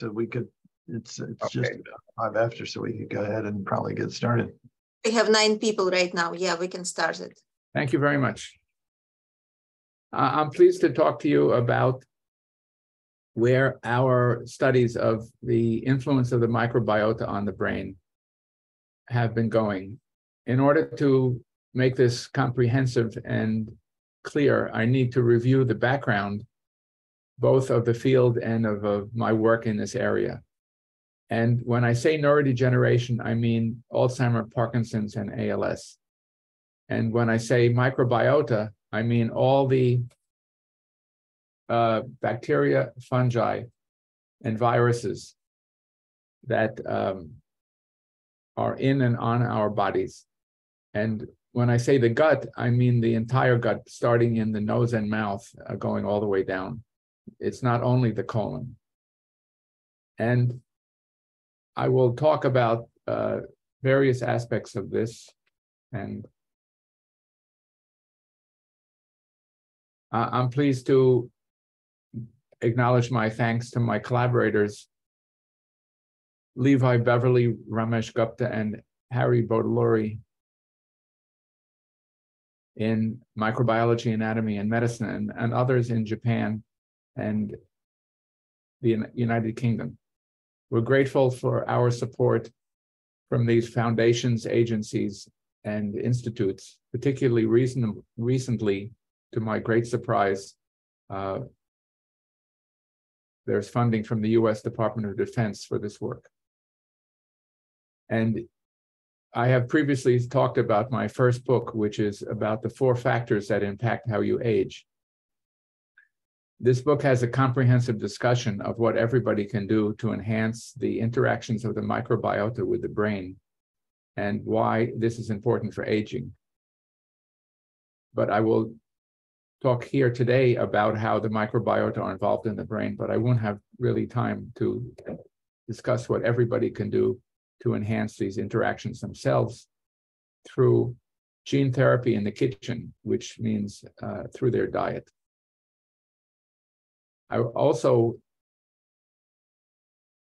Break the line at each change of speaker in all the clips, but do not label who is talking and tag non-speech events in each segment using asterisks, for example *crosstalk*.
So we could, it's, it's
Okay.
just about five after, so we could go ahead and probably get started.
We have nine people right now. Yeah, we can start it.
Thank you very much. I- I'm pleased to talk to you about where our studies of the influence of the microbiota on the brain have been going. In order to make this comprehensive and clear, I need to review the background both of the field and of, my work in this area. And when I say neurodegeneration, I mean Alzheimer, Parkinson's, and ALS. And when I say microbiota, I mean all the uh, bacteria, fungi, and viruses that um, are in and on our bodies. And when I say the gut, I mean the entire gut, starting in the nose and mouth, uh, going all the way down. It's not only the colon. And I will talk about uh, various aspects of this and I'm pleased to acknowledge my thanks to my collaborators, Levi Beverly, Ramesh Gupta, and Harry Bodolori in microbiology, anatomy, and medicine, and, and others in Japan and the United Kingdom. We're grateful for our support from these foundations, agencies, and institutes, particularly reason, recently, to my great surprise, uh, there's funding from the US Department of Defense for this work. And I have previously talked about my first book, which is about the four factors that impact how you age. This book has a comprehensive discussion of what everybody can do to enhance the interactions of the microbiota with the brain and why this is important for aging. But I will talk here today about how the microbiota are involved in the brain, but I won't have really time to discuss what everybody can do to enhance these interactions themselves through gene therapy in the kitchen, which means uh, through their diet. I also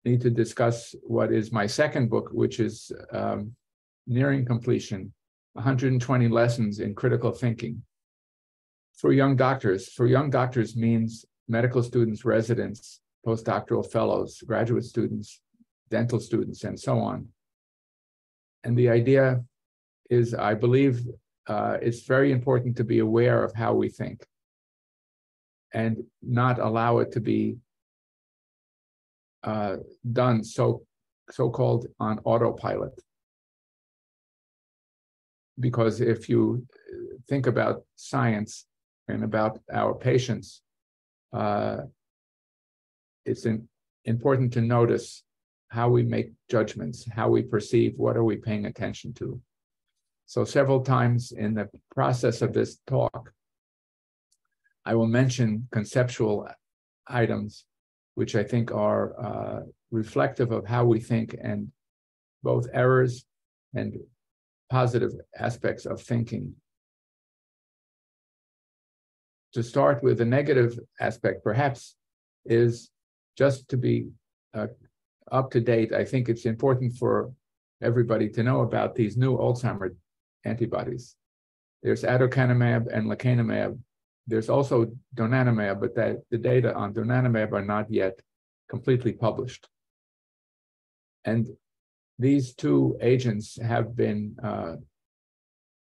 need to discuss what is my second book, which is um, nearing completion 120 lessons in critical thinking for young doctors. For young doctors means medical students, residents, postdoctoral fellows, graduate students, dental students, and so on. And the idea is, I believe, uh, it's very important to be aware of how we think and not allow it to be uh, done so so-called on autopilot. Because if you think about science and about our patients, uh, it's in, important to notice how we make judgments, how we perceive, what are we paying attention to. So several times in the process of this talk, I will mention conceptual items, which I think are uh, reflective of how we think and both errors and positive aspects of thinking. To start with, the negative aspect perhaps is just to be uh, up to date. I think it's important for everybody to know about these new Alzheimer antibodies. There's aducanumab and lecanemab. There's also donanemab, but that the data on donanemab are not yet completely published. And these two agents have been uh,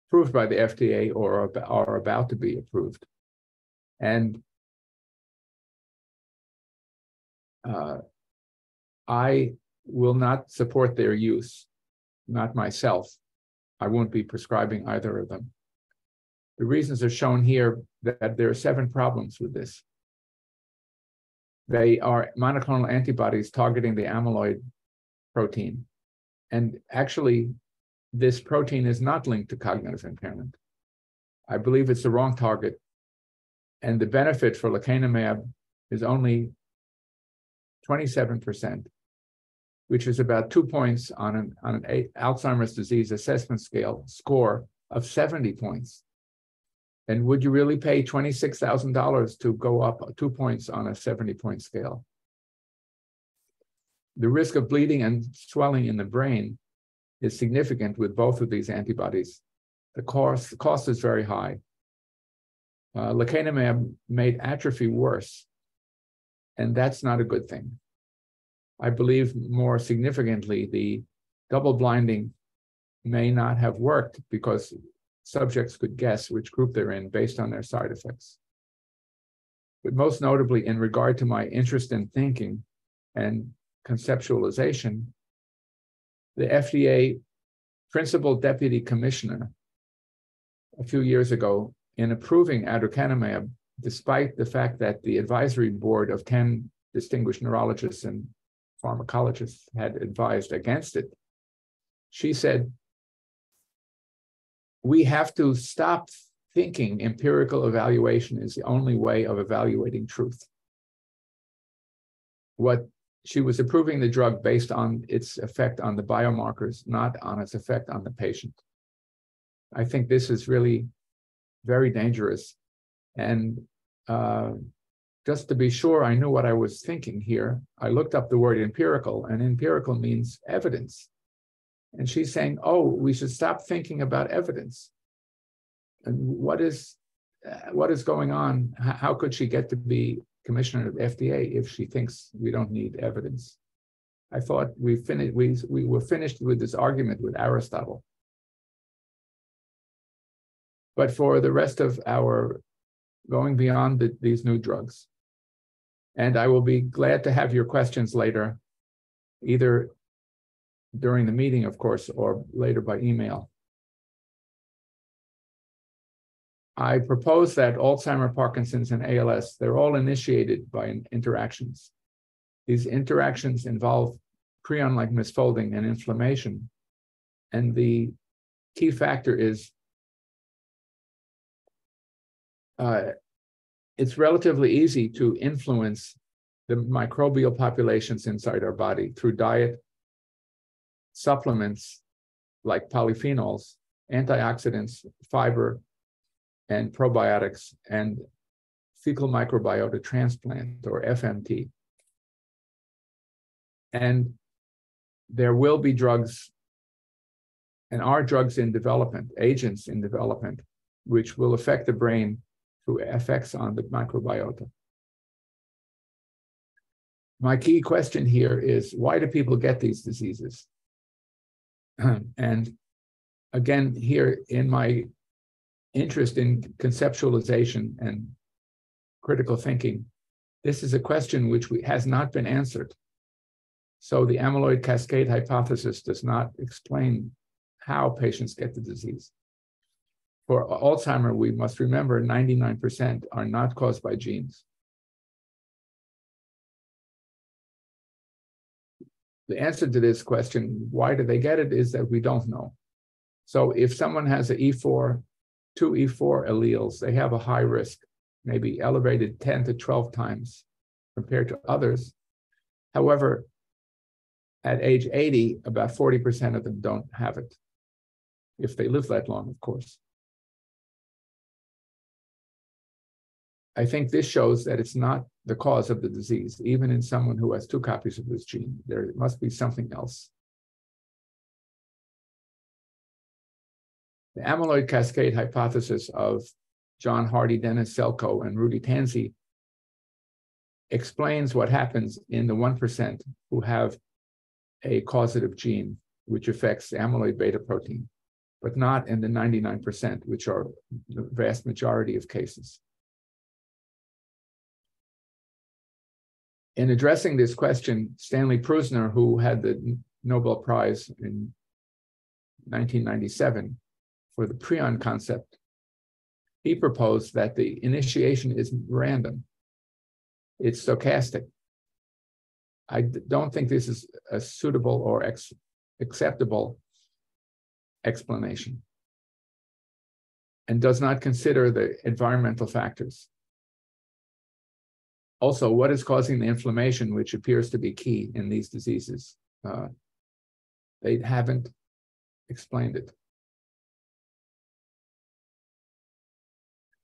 approved by the FDA or are, about to be approved. And uh, I will not support their use, not myself. I won't be prescribing either of them. The reasons are shown here that there are seven problems with this. They are monoclonal antibodies targeting the amyloid protein. And actually, this protein is not linked to cognitive impairment. I believe it's the wrong target. And the benefit for lecanemab is only 27%, which is about two points on an, on an Alzheimer's disease assessment scale score of 70 points. And would you really pay $26,000 to go up two points on a 70 point scale? the risk of bleeding and swelling in the brain is significant with both of these antibodies. The cost, the cost is very high. Uh, lecanemab made atrophy worse, and that's not a good thing. I believe more significantly, the double blinding may not have worked because subjects could guess which group they're in based on their side effects. But most notably, in regard to my interest in thinking and conceptualization, the FDA principal deputy commissioner a few years ago in approving aducanumab, despite the fact that the advisory board of 10 distinguished neurologists and pharmacologists had advised against it, she said, we have to stop thinking empirical evaluation is the only way of evaluating truth. What she was approving the drug based on its effect on the biomarkers, not on its effect on the patient. I think this is really very dangerous. And uh, just to be sure I knew what I was thinking here, I looked up the word empirical, and empirical means evidence. And she's saying, oh, we should stop thinking about evidence. And what is uh, what is going on? How could she get to be commissioner of FDA if she thinks we don't need evidence? I thought we finished we, we were finished with this argument with Aristotle. But for the rest of our going beyond the, these new drugs. And I will be glad to have your questions later, either during the meeting, of course, or later by email. I propose that Alzheimer, Parkinson's, and ALS, they're all initiated by interactions. These interactions involve prion-like misfolding and inflammation. And the key factor is uh, it's relatively easy to influence the microbial populations inside our body through diet, supplements like polyphenols, antioxidants, fiber, and probiotics, and fecal microbiota transplant or FMT. And there will be drugs and are drugs in development, agents in development, which will affect the brain through effects on the microbiota. My key question here is why do people get these diseases? *clears throat* and again, here in my interest in conceptualization and critical thinking, this is a question which we, has not been answered. So the amyloid cascade hypothesis does not explain how patients get the disease. For Alzheimer, we must remember 99% are not caused by genes. The answer to this question, why do they get it, is that we don't know. So if someone has an E4 two E4 alleles, they have a high risk, maybe elevated 10 to 12 times compared to others. However, at age 80, about 40% of them don't have it, if they live that long, of course. I think this shows that it's not the cause of the disease, even in someone who has two copies of this gene. There must be something else. The amyloid cascade hypothesis of John Hardy, Dennis Selkoe, and Rudy Tanzi explains what happens in the 1% who have a causative gene which affects amyloid beta protein, but not in the 99%, which are the vast majority of cases. In addressing this question, Stanley Prusiner, who had the Nobel Prize in 1997, for the prion concept, he proposed that the initiation is random. It's stochastic. I don't think this is a suitable or ex acceptable explanation and does not consider the environmental factors. Also, what is causing the inflammation, which appears to be key in these diseases? Uh, they haven't explained it.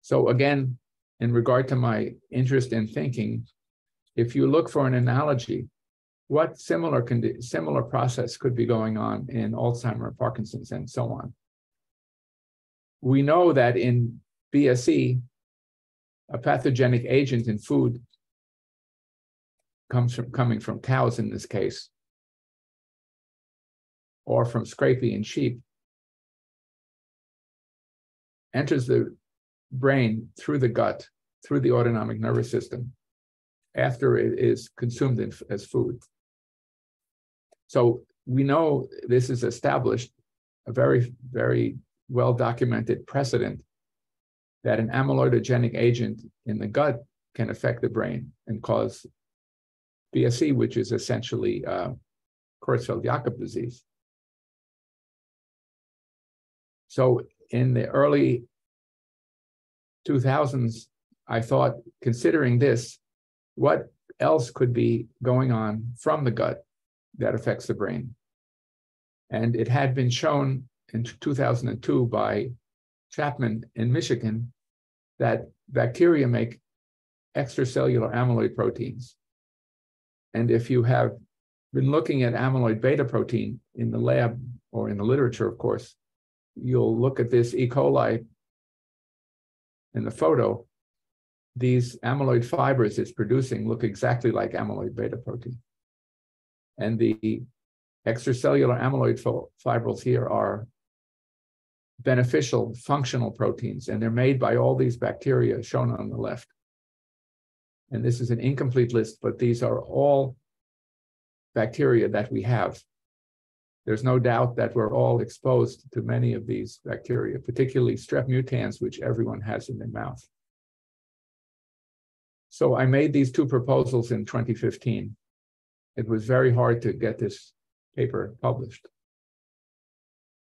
So again, in regard to my interest in thinking, if you look for an analogy what similar similar process could be going on in Alzheimer, Parkinson's, and so on. We know that in BSE, a pathogenic agent in food comes from coming from cows in this case, or from scrapie in sheep, enters the brain through the gut, through the autonomic nervous system, after it is consumed in, as food. So we know this is established, a very, very well documented precedent that an amyloidogenic agent in the gut can affect the brain and cause BSE, which is essentially uh, Creutzfeldt-Jakob disease. So in the early 2000s, I thought, considering this, what else could be going on from the gut that affects the brain? And it had been shown in 2002 by Chapman in Michigan that bacteria make extracellular amyloid proteins. And if you have been looking at amyloid beta protein in the lab or in the literature, of course, you'll look at this E. coli in the photo. These amyloid fibers it's producing look exactly like amyloid beta protein. And the extracellular amyloid fibrils here are beneficial functional proteins, and they're made by all these bacteria shown on the left. And this is an incomplete list, but these are all bacteria that we have. There's no doubt that we're all exposed to many of these bacteria, particularly strep mutans, which everyone has in their mouth. So I made these two proposals in 2015. It was very hard to get this paper published.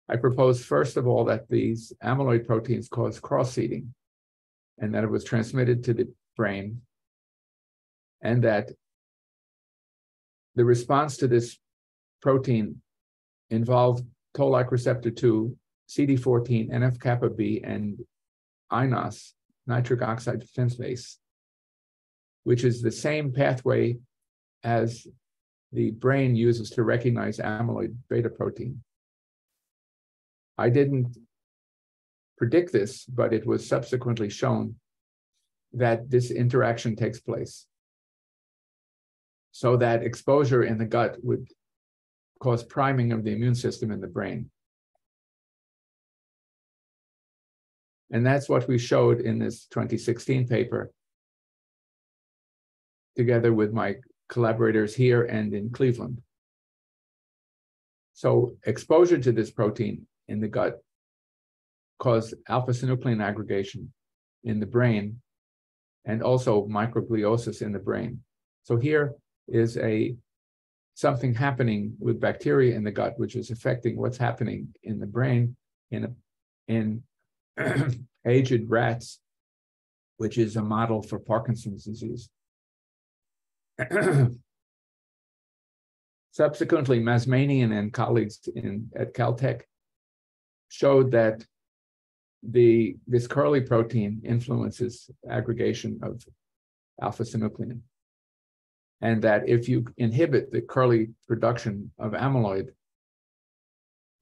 I proposed, first of all, that these amyloid proteins cause cross-seeding and that it was transmitted to the brain, and that the response to this protein involved toll-like receptor 2, CD14, NF-kappa B, and INOS, nitric oxide synthase, which is the same pathway as the brain uses to recognize amyloid beta protein. I didn't predict this, but it was subsequently shown that this interaction takes place. So that exposure in the gut would cause priming of the immune system in the brain. And that's what we showed in this 2016 paper, together with my collaborators here and in Cleveland. So exposure to this protein in the gut caused alpha-synuclein aggregation in the brain and also microgliosis in the brain. So here is a something happening with bacteria in the gut, which is affecting what's happening in the brain in a, in *clears throat* aged rats, which is a model for Parkinson's disease. *clears throat* Subsequently, Mazmanian and colleagues in, at Caltech showed that the this curly protein influences aggregation of alpha synuclein. And that if you inhibit the curly production of amyloid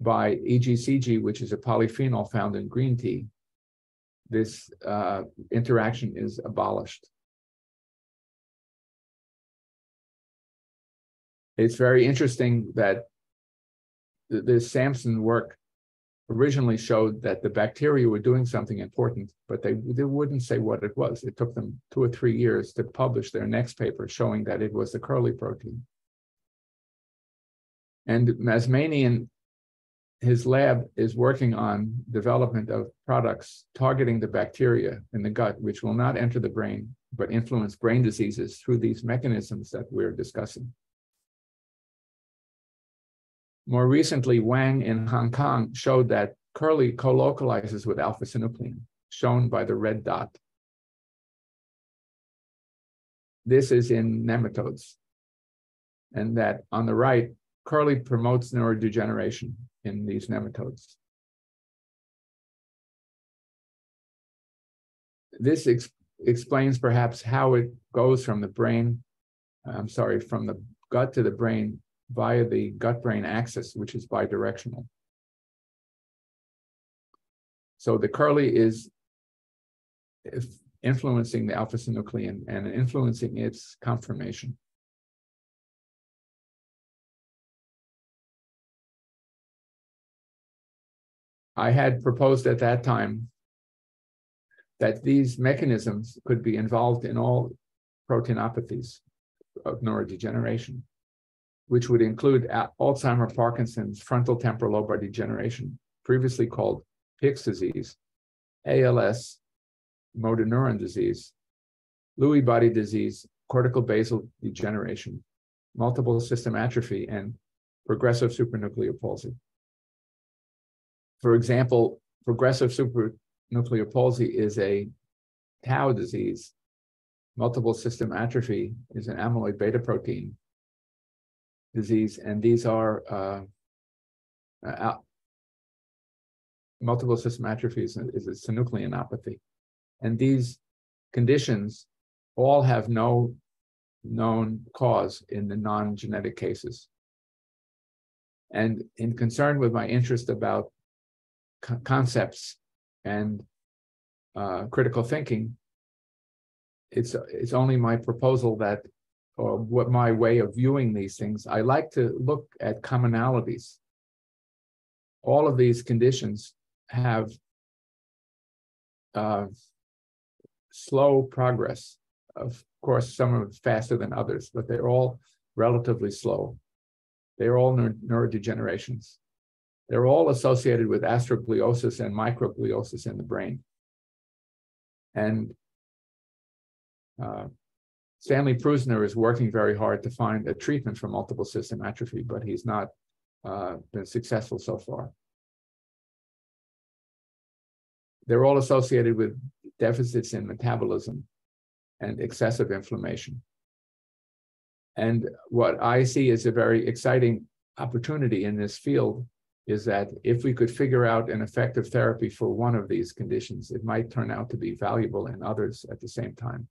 by EGCG, which is a polyphenol found in green tea, this uh, interaction is abolished. It's very interesting that this Sampson work originally showed that the bacteria were doing something important, but they, they wouldn't say what it was. It took them two or three years to publish their next paper showing that it was the curly protein. And Mazmanian, his lab is working on development of products targeting the bacteria in the gut, which will not enter the brain, but influence brain diseases through these mechanisms that we're discussing. More recently, Wang in Hong Kong showed that curly co-localizes with alpha-synuclein, shown by the red dot. This is in nematodes. And that on the right, curly promotes neurodegeneration in these nematodes. This ex explains perhaps how it goes from the brain, I'm sorry, from the gut to the brain via the gut-brain axis, which is bidirectional. So the curly is influencing the alpha-synuclein and influencing its conformation. I had proposed at that time that these mechanisms could be involved in all proteinopathies of neurodegeneration, which would include Alzheimer, Parkinson's, frontal temporal lobar degeneration, previously called Pick's disease, ALS, motor neuron disease, Lewy body disease, cortical basal degeneration, multiple system atrophy, and progressive supranuclear palsy. For example, progressive supranuclear palsy is a tau disease. Multiple system atrophy is an amyloid beta protein disease, and these are uh, uh, multiple system atrophy is a, is a synucleinopathy. And these conditions all have no known cause in the non-genetic cases. And in concern with my interest about co concepts and uh, critical thinking, it's it's only my proposal that, or what my way of viewing these things. I like to look at commonalities. All of these conditions have uh, slow progress. Of course, some are faster than others, but they're all relatively slow. They're all neurodegenerations. They're all associated with astrogliosis and microgliosis in the brain. And uh, Stanley Prusiner is working very hard to find a treatment for multiple system atrophy, but he's not uh, been successful so far. They're all associated with deficits in metabolism and excessive inflammation. And what I see as a very exciting opportunity in this field is that if we could figure out an effective therapy for one of these conditions, it might turn out to be valuable in others at the same time.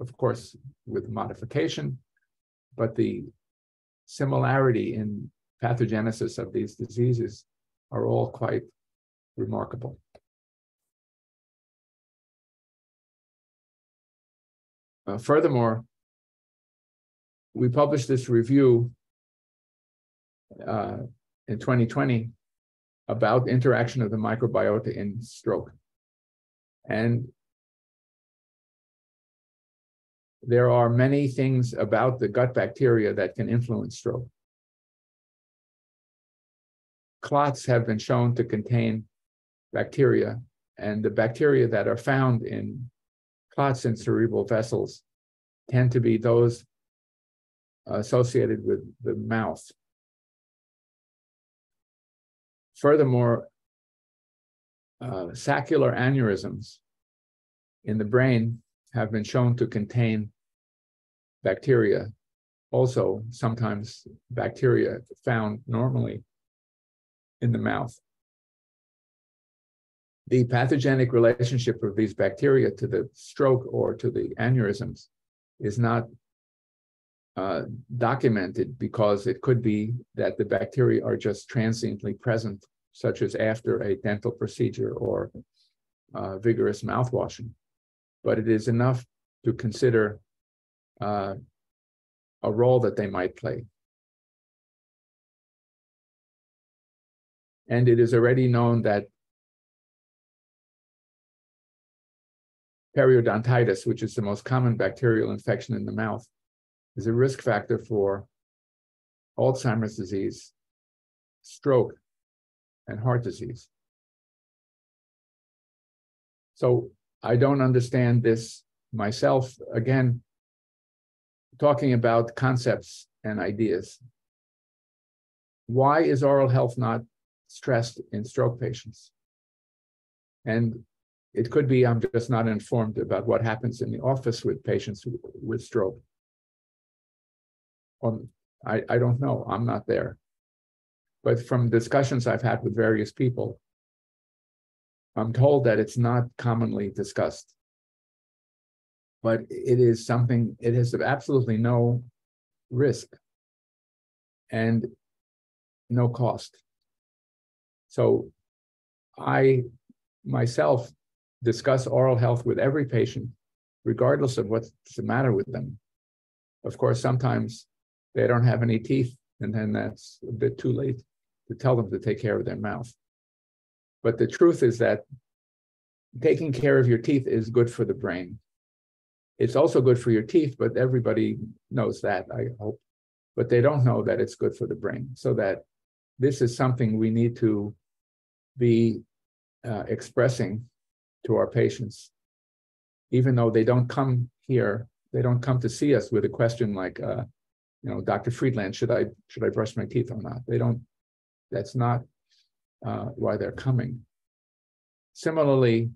Of course, with modification, but the similarity in pathogenesis of these diseases are all quite remarkable. Uh, furthermore, we published this review uh, in 2020 about interaction of the microbiota in stroke. And there are many things about the gut bacteria that can influence stroke. Clots have been shown to contain bacteria, and the bacteria that are found in clots in cerebral vessels tend to be those associated with the mouth. Furthermore, uh, saccular aneurysms in the brain have been shown to contain bacteria, also sometimes bacteria found normally in the mouth the pathogenic relationship of these bacteria to the stroke or to the aneurysms is not uh, documented because it could be that the bacteria are just transiently present, such as after a dental procedure or uh, vigorous mouthwashing. But it is enough to consider uh, a role that they might play. And it is already known that periodontitis, which is the most common bacterial infection in the mouth, is a risk factor for Alzheimer's disease, stroke, and heart disease. So I don't understand this myself. Again, talking about concepts and ideas. Why is oral health not stressed in stroke patients? And it could be I'm just not informed about what happens in the office with patients with stroke. Um, I, I don't know. I'm not there. But from discussions I've had with various people, I'm told that it's not commonly discussed. But it is something, it has absolutely no risk and no cost. So I myself discuss oral health with every patient, regardless of what's the matter with them. Of course, sometimes they don't have any teeth, and then that's a bit too late to tell them to take care of their mouth. But the truth is that taking care of your teeth is good for the brain. It's also good for your teeth, but everybody knows that, I hope. But they don't know that it's good for the brain. So that this is something we need to be uh, expressing to our patients, even though they don't come here, they don't come to see us with a question like, uh, you know, Dr. Friedland, should I should I brush my teeth or not? They don't. That's not uh, why they're coming. Similarly,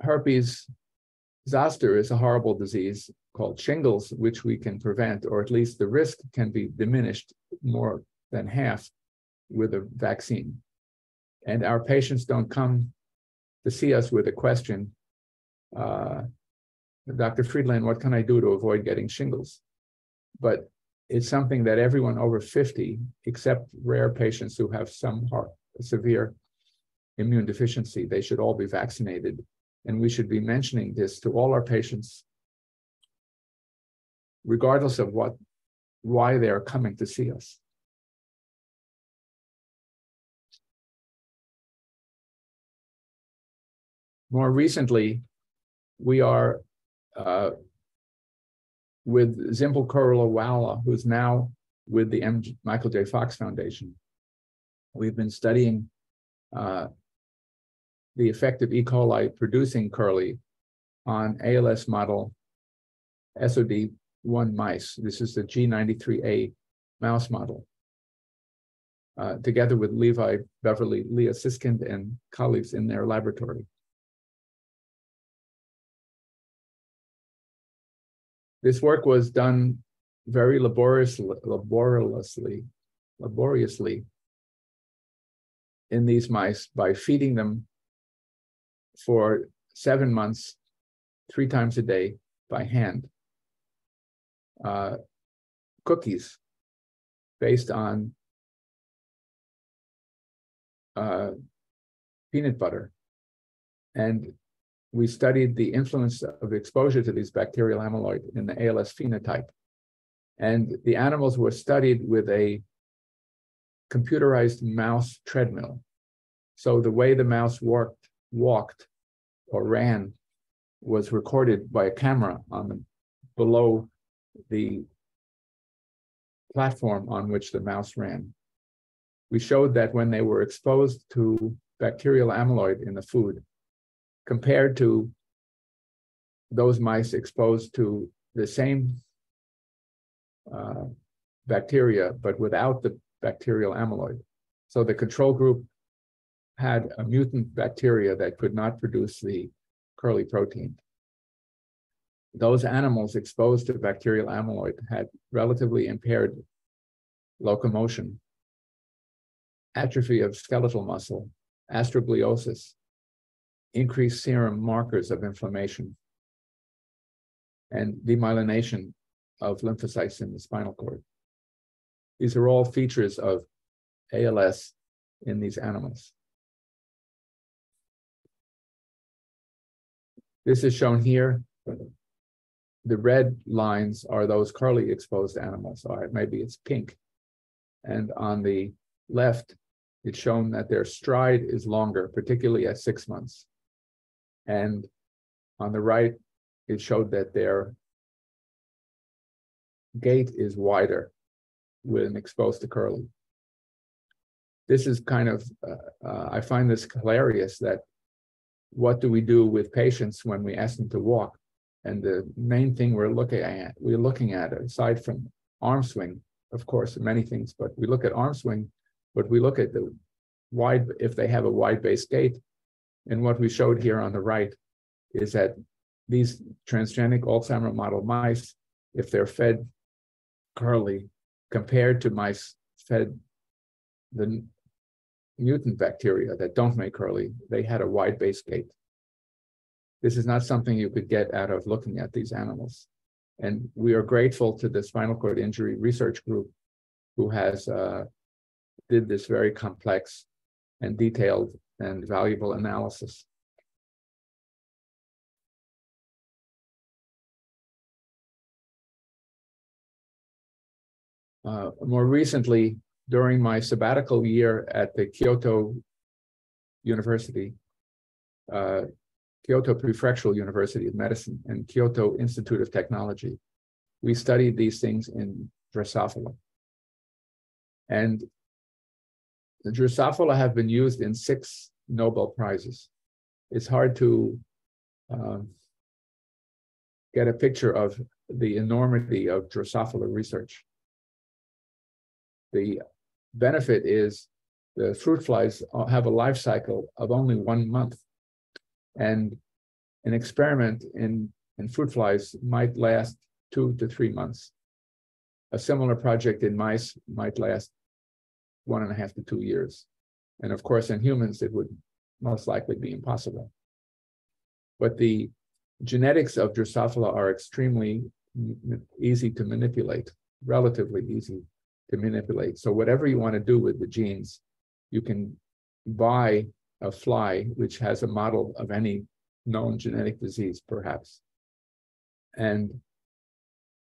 herpes zoster is a horrible disease called shingles, which we can prevent, or at least the risk can be diminished more than half with a vaccine. And our patients don't come to see us with a question, uh, Dr. Friedland, what can I do to avoid getting shingles? But it's something that everyone over 50, except rare patients who have some heart, severe immune deficiency, they should all be vaccinated. And we should be mentioning this to all our patients, regardless of what, why they are coming to see us. More recently, we are uh, with Zimple Kurlawala, who's now with the M. Michael J. Fox Foundation. We've been studying uh, the effect of E. coli producing curly on ALS model SOD1 mice. This is the G93A mouse model. Uh, together with Levi Beverly, Leah Siskind, and colleagues in their laboratory. This work was done very laboriously, laboriously, laboriously in these mice by feeding them for seven months, three times a day by hand, uh, cookies based on uh, peanut butter. And we studied the influence of exposure to these bacterial amyloid in the ALS phenotype. And the animals were studied with a computerized mouse treadmill. So the way the mouse worked, walked or ran was recorded by a camera on the below the platform on which the mouse ran. We showed that when they were exposed to bacterial amyloid in the food, compared to those mice exposed to the same uh, bacteria, but without the bacterial amyloid. So the control group had a mutant bacteria that could not produce the curly protein. Those animals exposed to bacterial amyloid had relatively impaired locomotion, atrophy of skeletal muscle, astrogliosis, increased serum markers of inflammation, and demyelination of lymphocytes in the spinal cord. These are all features of ALS in these animals. This is shown here. The red lines are those curly exposed animals. So maybe it's pink. And on the left, it's shown that their stride is longer, particularly at six months. And on the right, it showed that their gait is wider when exposed to curly. This is kind of, uh, uh, I find this hilarious that what do we do with patients when we ask them to walk? And the main thing we're looking at, we're looking at, aside from arm swing, of course, many things, but we look at arm swing, but we look at the wide, if they have a wide base gait, and what we showed here on the right is that these transgenic Alzheimer model mice, if they're fed curly, compared to mice fed the mutant bacteria that don't make curly, they had a wide base gate. This is not something you could get out of looking at these animals. And we are grateful to the spinal cord injury research group who has uh, did this very complex and detailed and valuable analysis. Uh, more recently, during my sabbatical year at the Kyoto University, uh, Kyoto Prefectural University of Medicine and Kyoto Institute of Technology, we studied these things in Drosophila. And the Drosophila have been used in six Nobel Prizes. It's hard to um, get a picture of the enormity of Drosophila research. The benefit is the fruit flies have a life cycle of only one month. And an experiment in, in fruit flies might last two to three months. A similar project in mice might last one and a half to two years. And of course, in humans, it would most likely be impossible. But the genetics of Drosophila are extremely easy to manipulate, relatively easy to manipulate. So whatever you want to do with the genes, you can buy a fly which has a model of any known genetic disease, perhaps. And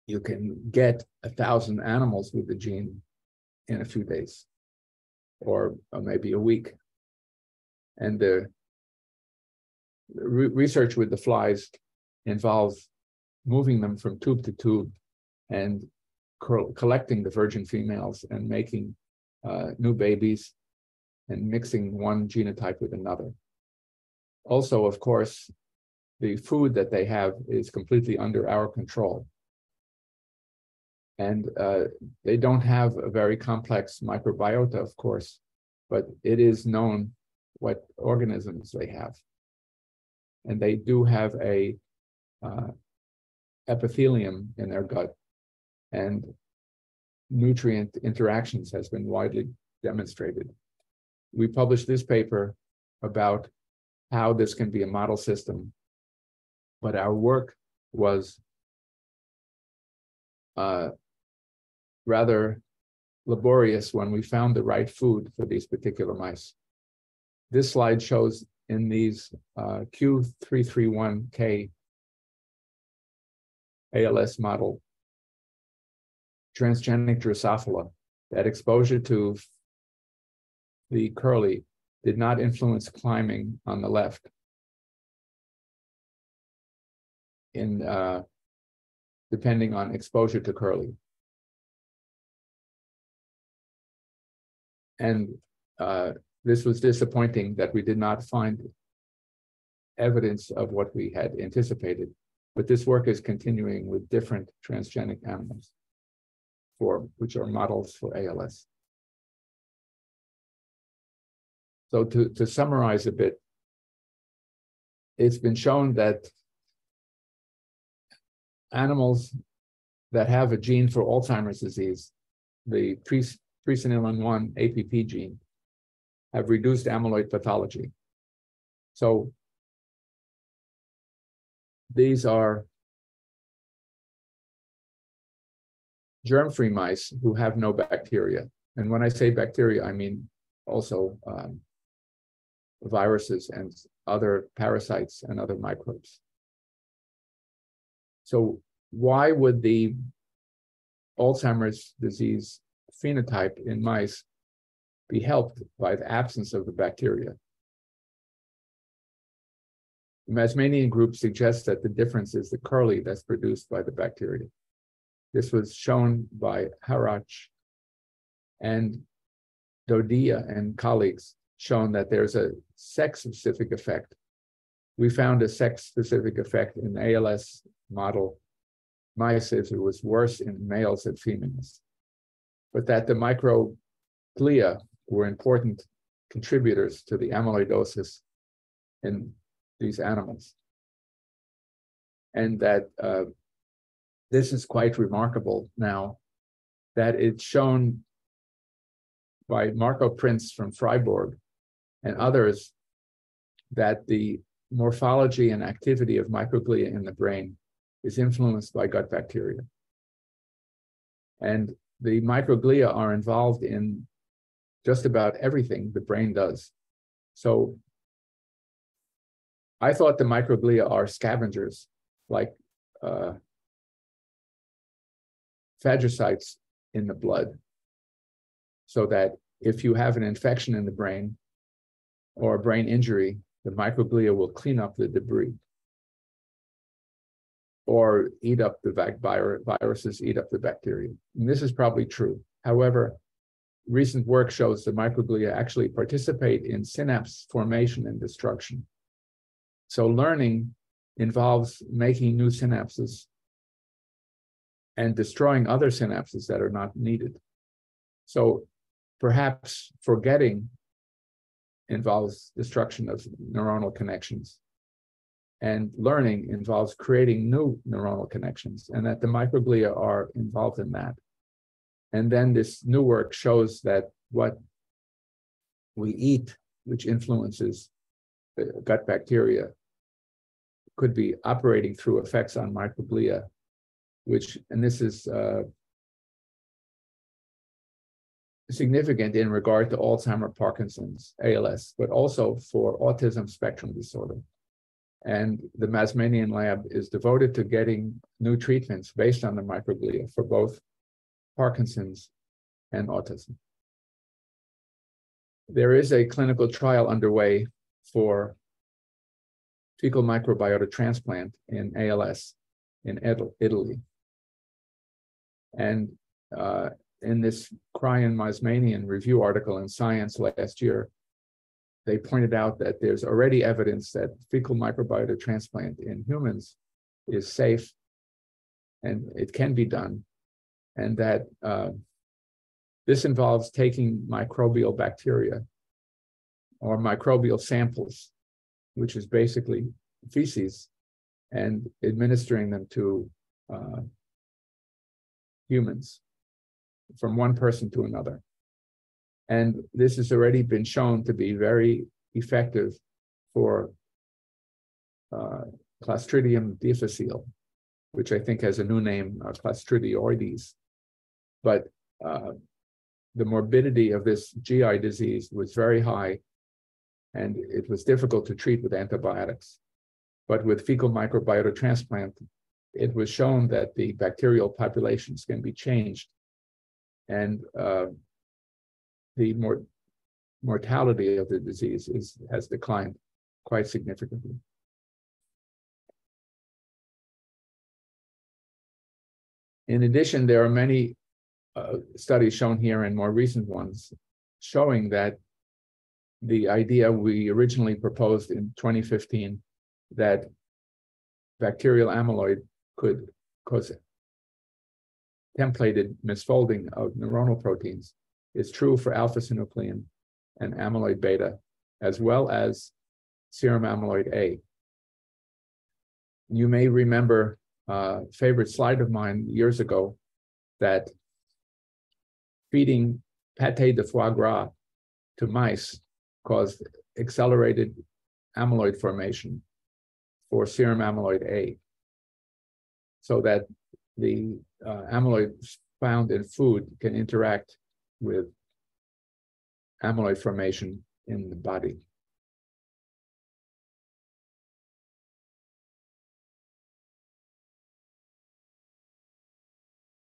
you can get a thousand animals with the gene in a few days or, or maybe a week. And the re research with the flies involves moving them from tube to tube and collecting the virgin females and making uh, new babies and mixing one genotype with another. Also, of course, the food that they have is completely under our control. And uh, they don't have a very complex microbiota, of course, but it is known what organisms they have. And they do have a uh, epithelium in their gut and nutrient interactions has been widely demonstrated. We published this paper about how this can be a model system, but our work was uh, rather laborious when we found the right food for these particular mice. This slide shows in these uh, Q331K ALS model transgenic Drosophila that exposure to the curly did not influence climbing on the left. In uh, depending on exposure to curly. And uh, this was disappointing that we did not find evidence of what we had anticipated. But this work is continuing with different transgenic animals, for which are models for ALS. So to, to summarize a bit, it's been shown that animals that have a gene for Alzheimer's disease, the presenilin 1 APP gene, have reduced amyloid pathology. So these are germ-free mice who have no bacteria. And when I say bacteria, I mean also um, viruses and other parasites and other microbes. So why would the Alzheimer's disease phenotype in mice be helped by the absence of the bacteria? The Mazmanian group suggests that the difference is the curly that's produced by the bacteria. This was shown by Harach and Dodia and colleagues shown that there's a sex-specific effect. We found a sex-specific effect in ALS model mice it was worse in males than females, but that the microglia were important contributors to the amyloidosis in these animals. And that uh, this is quite remarkable now that it's shown by Marco Prince from Freiburg and others that the morphology and activity of microglia in the brain is influenced by gut bacteria. And the microglia are involved in just about everything the brain does. So I thought the microglia are scavengers, like uh, phagocytes in the blood, so that if you have an infection in the brain or a brain injury, the microglia will clean up the debris or eat up the viruses, eat up the bacteria. And this is probably true. However, recent work shows the microglia actually participate in synapse formation and destruction. So learning involves making new synapses and destroying other synapses that are not needed. So perhaps forgetting involves destruction of neuronal connections. And learning involves creating new neuronal connections, and that the microglia are involved in that. And then this new work shows that what we eat, which influences the gut bacteria, could be operating through effects on microglia, which, and this is uh, significant in regard to Alzheimer, Parkinson's, ALS, but also for autism spectrum disorder. And the Mazmanian lab is devoted to getting new treatments based on the microglia for both Parkinson's and autism. There is a clinical trial underway for fecal microbiota transplant in ALS in Italy. And uh, in this Cryan Mazmanian review article in Science last year, they pointed out that there's already evidence that fecal microbiota transplant in humans is safe and it can be done, and that uh, this involves taking microbial bacteria or microbial samples, which is basically feces, and administering them to uh, humans from one person to another. And this has already been shown to be very effective for uh, Clostridium difficile, which I think has a new name, uh, Clostridioides. But uh, the morbidity of this GI disease was very high, and it was difficult to treat with antibiotics. But with fecal microbiota transplant, it was shown that the bacterial populations can be changed and uh, the mor- mortality of the disease is, has declined quite significantly. In addition, there are many uh, studies shown here and more recent ones showing that the idea we originally proposed in 2015 that bacterial amyloid could cause templated misfolding of neuronal proteins is true for alpha synuclein and amyloid beta, as well as serum amyloid A. You may remember a favorite slide of mine years ago that feeding pate de foie gras to mice caused accelerated amyloid formation for serum amyloid A. So that the uh, amyloid found in food can interact with amyloid formation in the body.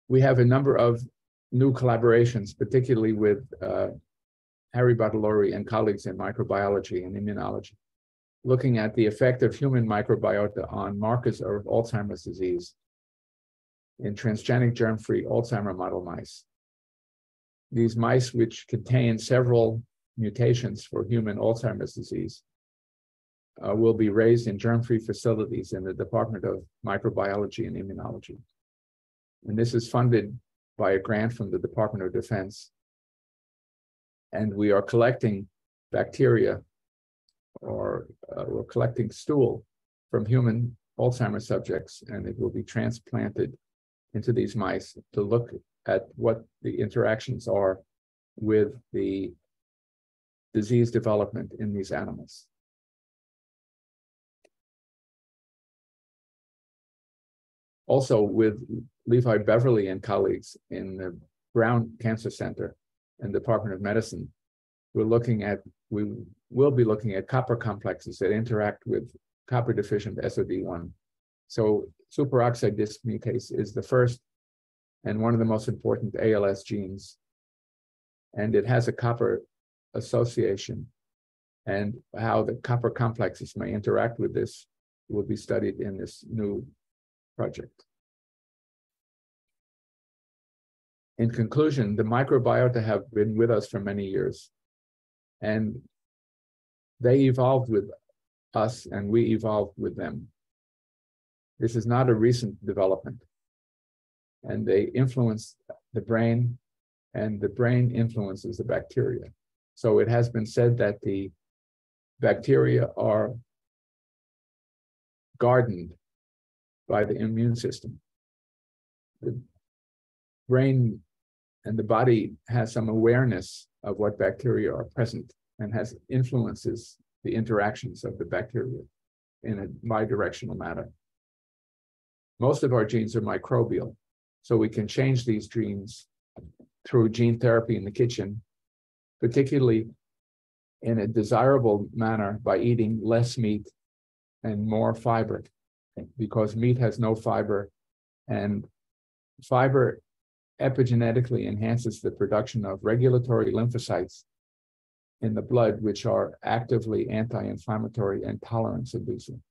We have a number of new collaborations, particularly with uh, Harry Bartolori and colleagues in microbiology and immunology, looking at the effect of human microbiota on markers of Alzheimer's disease in transgenic germ-free Alzheimer model mice. These mice, which contain several mutations for human Alzheimer's disease, uh, will be raised in germ-free facilities in the Department of Microbiology and Immunology. And this is funded by a grant from the Department of Defense. And we are collecting bacteria or uh, we're collecting stool from human Alzheimer's subjects, and it will be transplanted into these mice to look at what the interactions are with the disease development in these animals. also with Levi Beverly and colleagues in the Brown Cancer Center and Department of Medicine, we're looking at, we will be looking at copper complexes that interact with copper deficient SOD1. So superoxide dismutase is the first and one of the most important ALS genes. And it has a copper association. And how the copper complexes may interact with this will be studied in this new project. In conclusion, the microbiota have been with us for many years. And they evolved with us and we evolved with them. This is not a recent development. And they influence the brain, and the brain influences the bacteria. So it has been said that the bacteria are gardened by the immune system. The brain and the body has some awareness of what bacteria are present and has influences the interactions of the bacteria in a bidirectional manner. Most of our genes are microbial, so we can change these genes through gene therapy in the kitchen, particularly in a desirable manner by eating less meat and more fiber, because meat has no fiber, and fiber epigenetically enhances the production of regulatory lymphocytes in the blood, which are actively anti-inflammatory and tolerance inducing.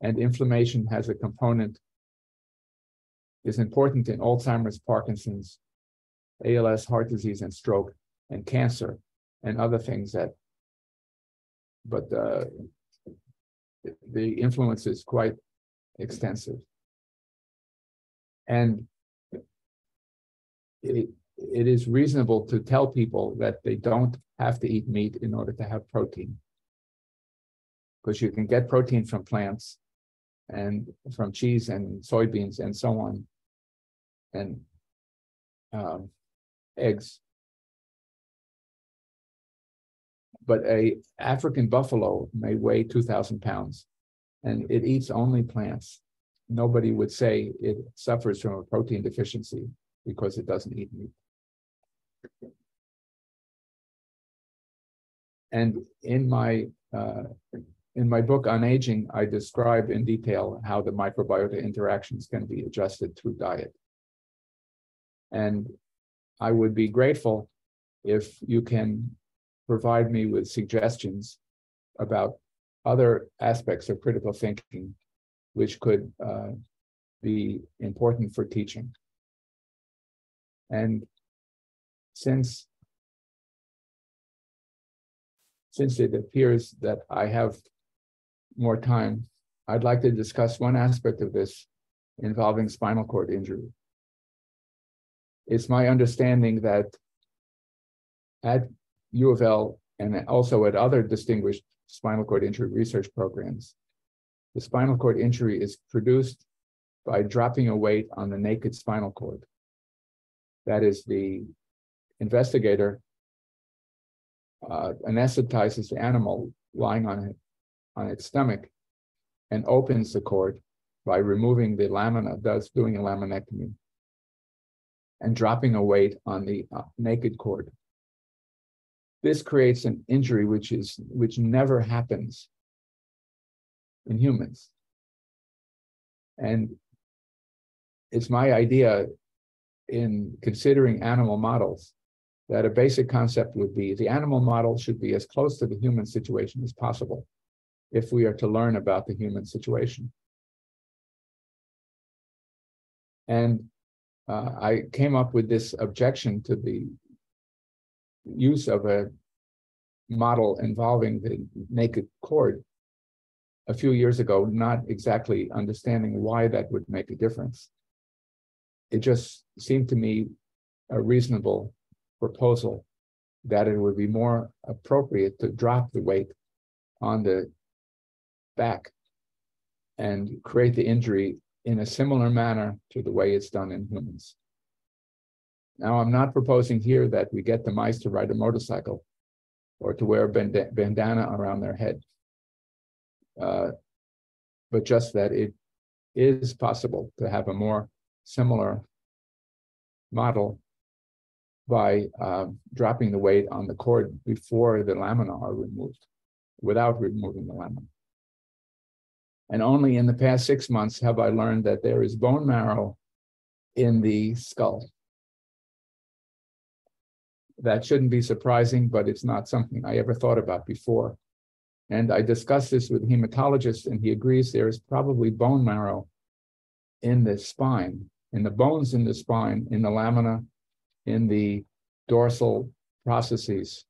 And inflammation has a component is important in Alzheimer's, Parkinson's, ALS, heart disease, and stroke, and cancer, and other things that. But uh, the influence is quite extensive. And it, it is reasonable to tell people that they don't have to eat meat in order to have protein. Because you can get protein from plants and from cheese and soybeans and so on, and um, eggs. But a African buffalo may weigh 2,000 pounds and it eats only plants. Nobody would say it suffers from a protein deficiency because it doesn't eat meat. And in my uh, in my book on aging, I describe in detail how the microbiota interactions can be adjusted through diet. And I would be grateful if you can provide me with suggestions about other aspects of critical thinking which could uh, be important for teaching. And since since it appears that I have more time, I'd like to discuss one aspect of this involving spinal cord injury. It's my understanding that at U of L and also at other distinguished spinal cord injury research programs, the spinal cord injury is produced by dropping a weight on the naked spinal cord. That is, the investigator uh, anesthetizes the animal lying on it, on its stomach and opens the cord by removing the lamina, thus doing a laminectomy and dropping a weight on the uh, naked cord. This creates an injury which is which never happens in humans. And it's my idea in considering animal models that a basic concept would be the animal model should be as close to the human situation as possible if we are to learn about the human situation. And uh, I came up with this objection to the use of a model involving the naked cord a few years ago, not exactly understanding why that would make a difference. It just seemed to me a reasonable proposal that it would be more appropriate to drop the weight on the back and create the injury in a similar manner to the way it's done in humans. Now, I'm not proposing here that we get the mice to ride a motorcycle or to wear a bandana around their head, uh, but just that it is possible to have a more similar model by uh, dropping the weight on the cord before the lamina are removed, without removing the lamina. And only in the past six months have I learned that there is bone marrow in the skull. That shouldn't be surprising, but it's not something I ever thought about before. And I discussed this with a hematologist, and he agrees there is probably bone marrow in the spine, in the bones in the spine, in the lamina, in the dorsal processes,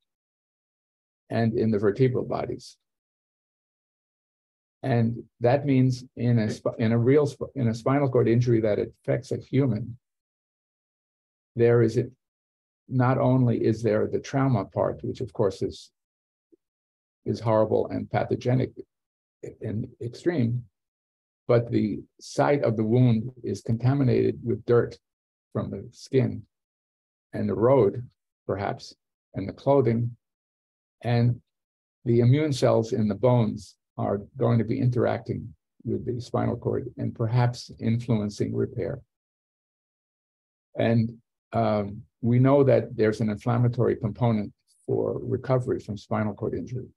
and in the vertebral bodies. And that means in a in a real in a spinal cord injury that affects a human, there is it not only is there the trauma part, which of course is is horrible and pathogenic and extreme, but the site of the wound is contaminated with dirt from the skin and the road, perhaps, and the clothing, and the immune cells in the bones are going to be interacting with the spinal cord and perhaps influencing repair. And um, we know that there's an inflammatory component for recovery from spinal cord injury,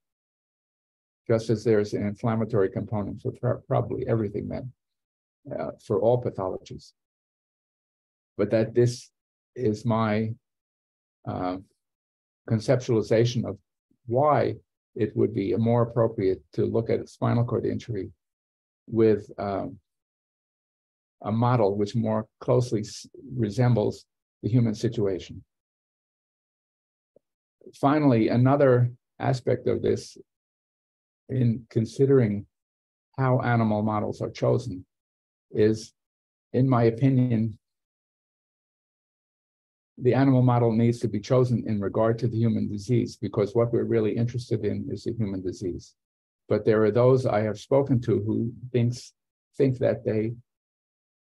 just as there's an inflammatory component for probably everything then, uh, for all pathologies. But that this is my uh, conceptualization of why it would be more appropriate to look at spinal cord injury with um, a model which more closely resembles the human situation. Finally, another aspect of this in considering how animal models are chosen is, in my opinion, the animal model needs to be chosen in regard to the human disease because what we're really interested in is the human disease. But there are those I have spoken to who thinks think that they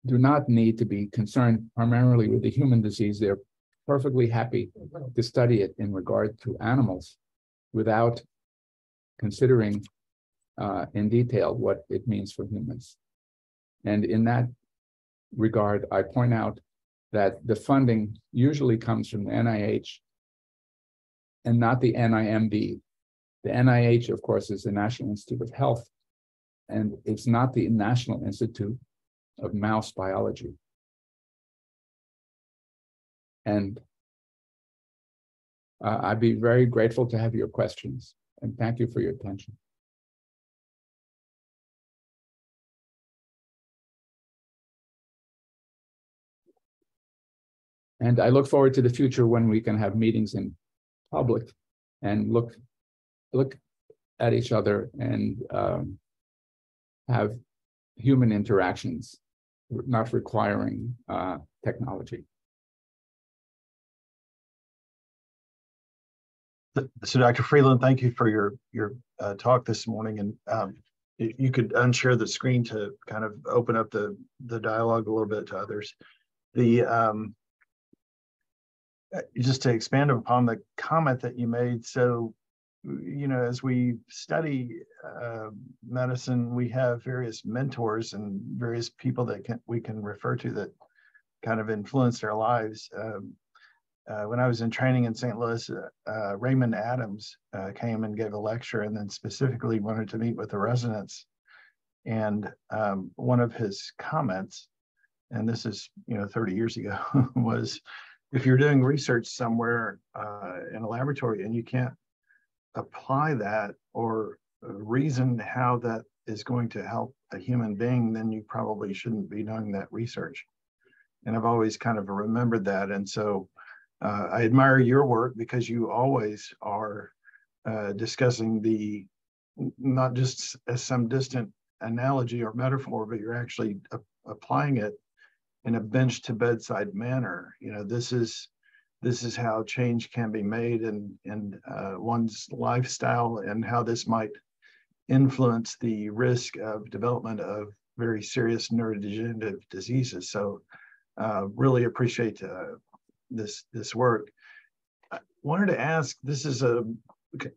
do not need to be concerned primarily with the human disease. They're perfectly happy to study it in regard to animals without considering uh, in detail what it means for humans. And in that regard, I point out that the funding usually comes from the NIH and not the NIMB. The NIH, of course, is the National Institute of Health, and it's not the National Institute of Mouse Biology. And uh, I'd be very grateful to have your questions, and thank you for your attention. And I look forward to the future when we can have meetings in public and look look at each other and um, have human interactions, not requiring uh, technology.
So, Dr. Friedland, thank you for your your uh, talk this morning, and um, you could unshare the screen to kind of open up the the dialogue a little bit to others. The um, just to expand upon the comment that you made, so you know, as we study uh, medicine, we have various mentors and various people that can, we can refer to that kind of influenced our lives. Um, uh, when I was in training in St. Louis, uh, uh Raymond Adams uh, came and gave a lecture, and then specifically wanted to meet with the residents. And um, one of his comments, and this is you know 30 years ago, *laughs* was if you're doing research somewhere uh, in a laboratory and you can't apply that or reason how that is going to help a human being, then you probably shouldn't be doing that research. And I've always kind of remembered that. And so uh, I admire your work because you always are uh, discussing the not just as some distant analogy or metaphor, but you're actually applying it in a bench to bedside manner. You know, this is this is how change can be made in in uh, one's lifestyle and how this might influence the risk of development of very serious neurodegenerative diseases. So, uh, really appreciate uh, this this work. I wanted to ask. This is a,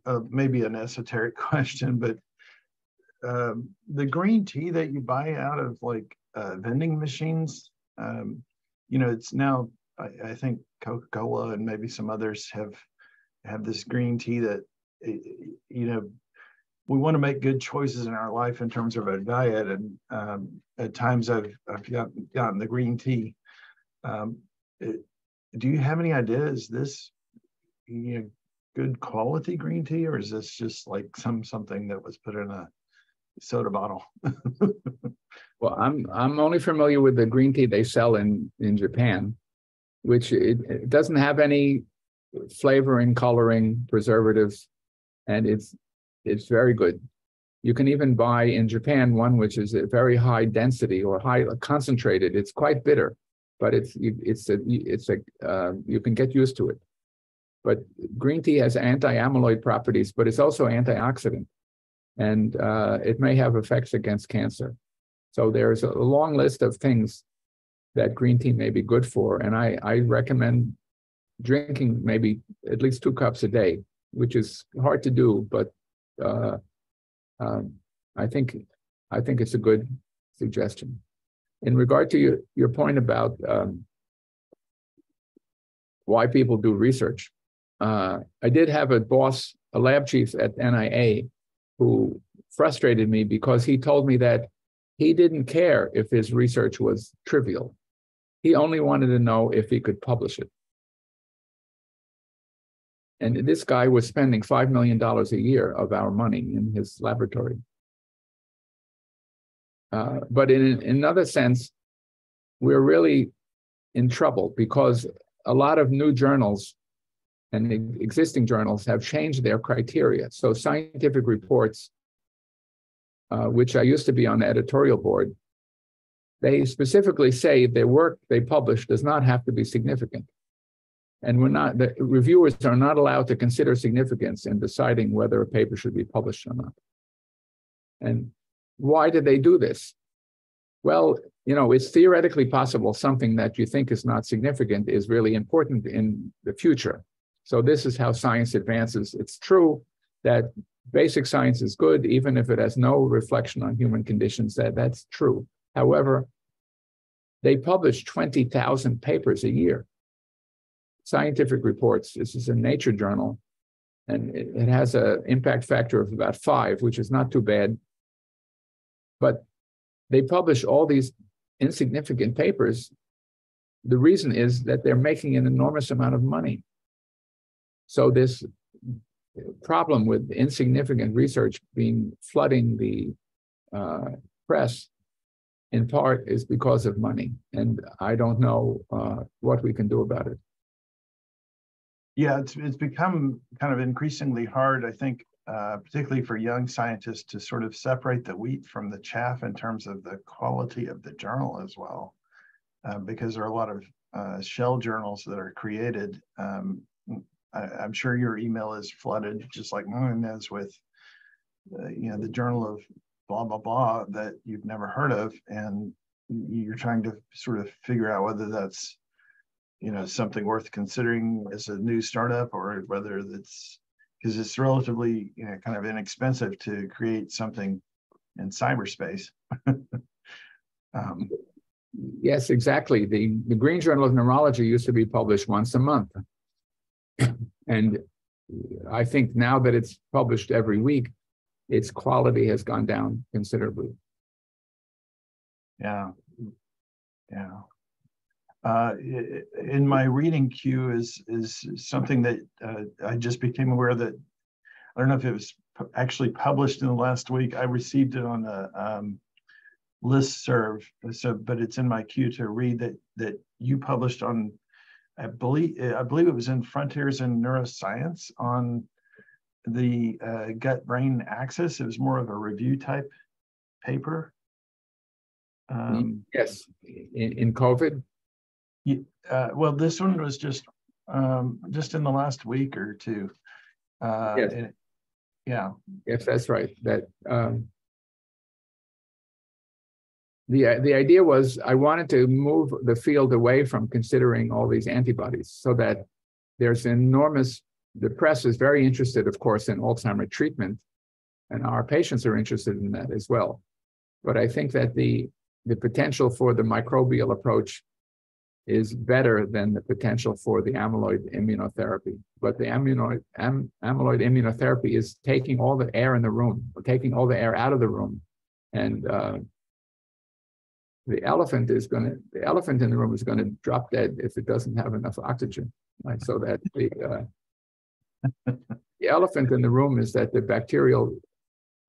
a maybe an esoteric *laughs* question, but um, the green tea that you buy out of like uh, vending machines, um, you know, it's now I, I think Coca-Cola and maybe some others have have this green tea that you know we want to make good choices in our life in terms of our diet and um, at times I've I've gotten, the green tea. Um, it, do you have any idea? Is this you know, good quality green tea, or is this just like some something that was put in a soda bottle? *laughs*
well, I'm I'm only familiar with the green tea they sell in in Japan, which it, it doesn't have any flavoring, coloring, preservatives, and it's it's very good. You can even buy in Japan one which is a very high density or high concentrated. It's quite bitter, but it's it's a it's a uh, you can get used to it. But green tea has anti-amyloid properties, but it's also antioxidant, and uh, it may have effects against cancer. So there's a long list of things that green tea may be good for, and I I recommend drinking maybe at least two cups a day, which is hard to do, but uh, um, I think I think it's a good suggestion. In regard to your, your point about um, why people do research, uh, I did have a boss, a lab chief at NIA, who frustrated me because he told me that he didn't care if his research was trivial. He only wanted to know if he could publish it. And this guy was spending $5 million a year of our money in his laboratory. Uh, but in, in another sense, we're really in trouble because a lot of new journals and existing journals have changed their criteria. So scientific reports, uh, which I used to be on the editorial board, they specifically say their work they publish does not have to be significant. And we're not, the reviewers are not allowed to consider significance in deciding whether a paper should be published or not. And why did they do this? Well, you know, it's theoretically possible something that you think is not significant is really important in the future. So this is how science advances. It's true that basic science is good, even if it has no reflection on human conditions, that that's true. However, they publish 20,000 papers a year scientific reports. This is a Nature journal, and it, it has an impact factor of about five, which is not too bad. But they publish all these insignificant papers. The reason is that they're making an enormous amount of money. So this problem with insignificant research being flooding the uh, press in part is because of money. And I don't know uh, what we can do about it.
Yeah, it's it's become kind of increasingly hard, I think, uh, particularly for young scientists to sort of separate the wheat from the chaff in terms of the quality of the journal as well, uh, because there are a lot of uh, shell journals that are created. Um, I, am sure your email is flooded, just like mine is, with uh, you know the journal of blah blah blah that you've never heard of, and you're trying to sort of figure out whether that's you know something worth considering as a new startup or whether it's because it's relatively you know kind of inexpensive to create something in cyberspace. *laughs*
Um, yes exactly. The, the green journal of neurology used to be published once a month and i think now that it's published every week its quality has gone down considerably
yeah yeah uh, in my reading queue is is something that uh, I just became aware that I don't know if it was actually published in the last week. I received it on a um, list serve, so but it's in my queue to read that that you published on. I believe I believe it was in Frontiers in Neuroscience on the uh, gut brain axis. It was more of a review type paper.
Um, yes, in, in COVID
uh, well, this one was just um, just in the last week or two. Uh, yes. Yeah.
Yes, that's right. That um, the the idea was I wanted to move the field away from considering all these antibodies, so that there's enormous. The press is very interested, of course, in Alzheimer treatment, And our patients are interested in that as well. But I think that the, the potential for the microbial approach is better than the potential for the amyloid immunotherapy. But the amyloid, am, amyloid immunotherapy is taking all the air in the room, taking all the air out of the room. And uh, the elephant is going to, the elephant in the room is going to drop dead if it doesn't have enough oxygen. Right? So that the, uh, *laughs* the elephant in the room is that the bacterial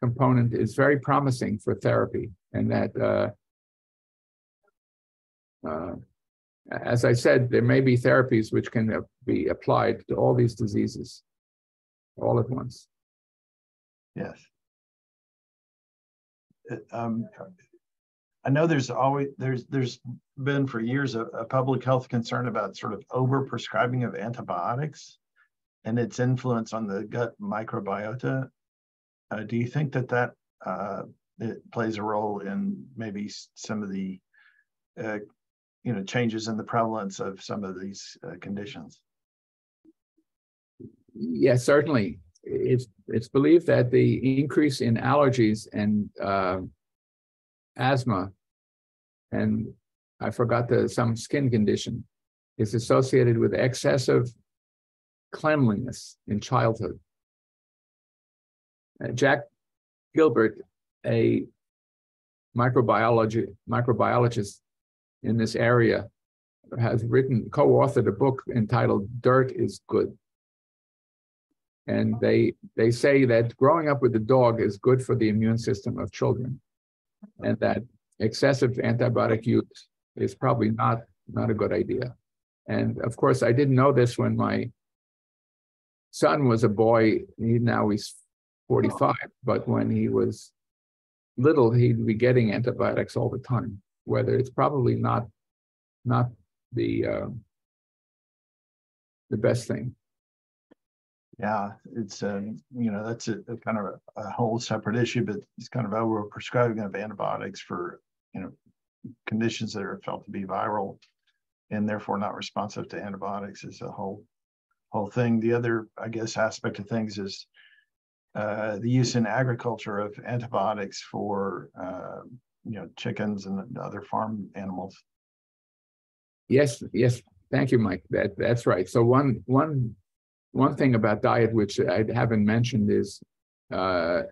component is very promising for therapy and that uh, uh, as I said, there may be therapies which can be applied to all these diseases all at once.
Yes. Um, I know there's always there's there's been for years a, a public health concern about sort of over prescribing of antibiotics and its influence on the gut microbiota. Uh, do you think that that uh, it plays a role in maybe some of the uh, you know changes in the prevalence of some of these uh, conditions
yes certainly it's it's believed that the increase in allergies and uh, asthma and i forgot the some skin condition. Is associated with excessive cleanliness in childhood. Uh, jack gilbert a microbiology microbiologist in this area has written, co-authored a book entitled Dirt is Good. And they, they say that growing up with a dog is good for the immune system of children. And that excessive antibiotic use is probably not, not a good idea. And of course, I didn't know this when my son was a boy. He, now he's 45, but when he was little, he'd be getting antibiotics all the time whether it's probably not not the uh, the best thing.
Yeah, it's um, you know that's a, a kind of a, a, whole separate issue, but it's kind of over prescribing of antibiotics for you know conditions that are felt to be viral and therefore not responsive to antibiotics is a whole whole thing. The other, I guess, aspect of things is uh, the use in agriculture of antibiotics for uh, you know chickens and other farm animals.
Yes, yes. Thank you, Mike. That that's right. So one one one thing about diet which I haven't mentioned is uh,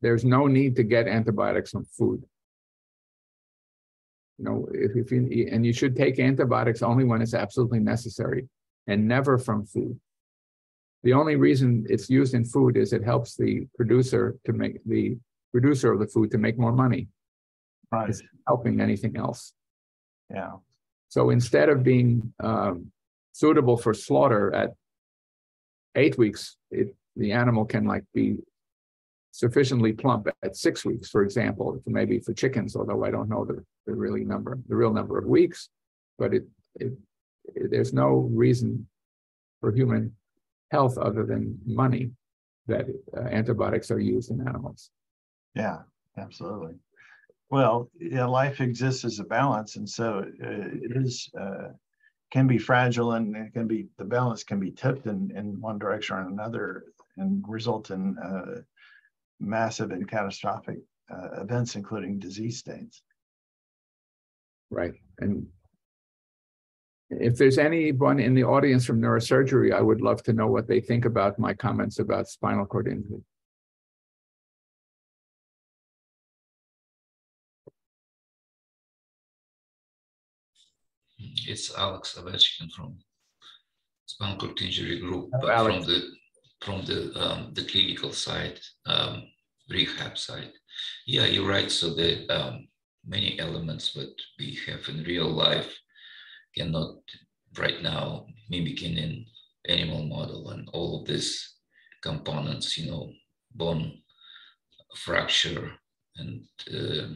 there's no need to get antibiotics from food. You know, if, if you and you should take antibiotics only when it's absolutely necessary, and never from food. The only reason it's used in food is it helps the producer to make the producer of the food to make more money.
Right.
It's helping anything else.
Yeah.
So instead of being um, suitable for slaughter at eight weeks, it, the animal can like be sufficiently plump at six weeks, for example, maybe for chickens, although I don't know the, the really number, the real number of weeks, but it, it, it there's no reason for human health other than money that uh, antibiotics are used in animals.
Yeah, absolutely. Well, yeah, life exists as a balance, and so uh, it is uh, can be fragile, and it can be the balance can be tipped in in one direction or another, and result in uh, massive and catastrophic uh, events, including disease states.
Right, and if there's anyone in the audience from neurosurgery, I would love to know what they think about my comments about spinal cord injury.
it's Alex Ovechkin from spinal cord injury group, but Alex. from the from the um, the clinical side, um, rehab side. Yeah, you're right. So the um, many elements that we have in real life cannot right now mimicking in animal model and all of these components, you know, bone fracture and uh,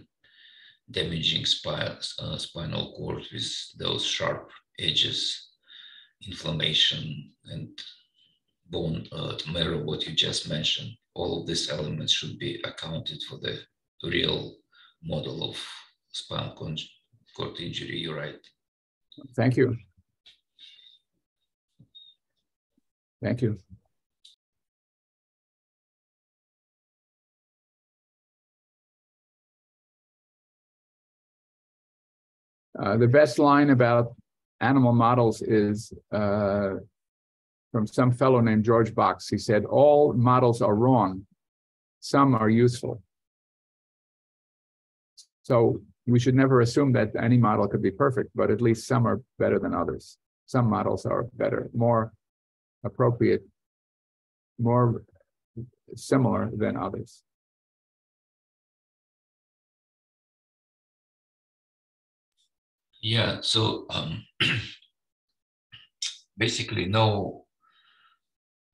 damaging spine, uh, spinal cord with those sharp edges, inflammation, and bone uh, marrow, what you just mentioned all of these elements should be accounted for the real model of spinal cord injury. You're right.
Thank you. Thank you. Uh, the best line about animal models is uh, from some fellow named George Box. He said, All models are wrong, some are useful. So we should never assume that any model could be perfect, but at least some are better than others. Some models are better, more appropriate, more similar than others.
Yeah, so um, *clears throat* basically no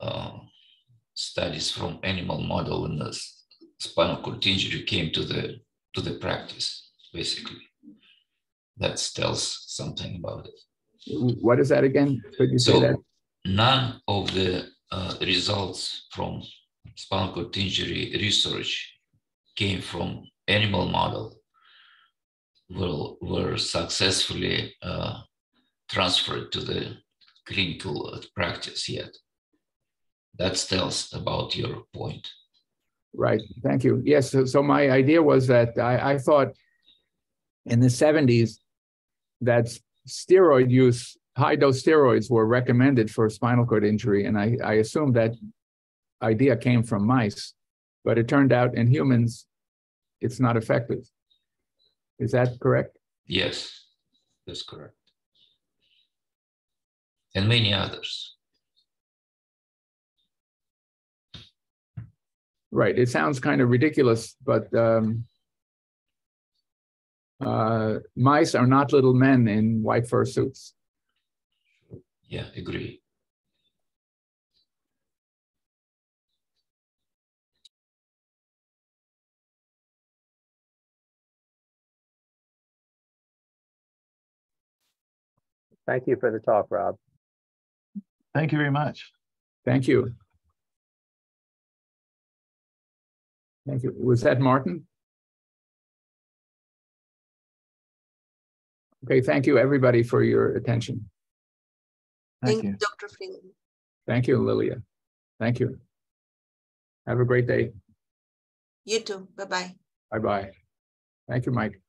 uh, studies from animal model in the spinal cord injury came to the to the practice, basically. That tells something about it.
What is that again? Could you
so
say that?
None of the uh, results from spinal cord injury research came from animal model were, were successfully uh, transferred to the clinical practice yet. That tells about your point.
Right. Thank you. Yes. So, so my idea was that I, I thought in the 70s that steroid use, high dose steroids were recommended for spinal cord injury. And I, I assumed that idea came from mice, but it turned out in humans, it's not effective. Is that correct?
Yes, that's correct. And many others.
Right. It sounds kind of ridiculous, but um, uh, mice are not little men in white fur suits.
Yeah, agree.
Thank you for the talk, Rob.
Thank you very much.
Thank you. Thank you. Was that Martin? Okay, thank you, everybody, for your attention.
Thank
Thank
you.
you, Dr. Friedland.
Thank you, Lilia. Thank you. Have a great day.
You too. Bye-bye.
Bye-bye. Thank you, Mike.